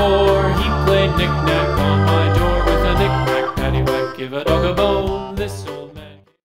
He played four. He played knick-knack on my door with a knick-knack, paddywhack, give a dog a bone. This old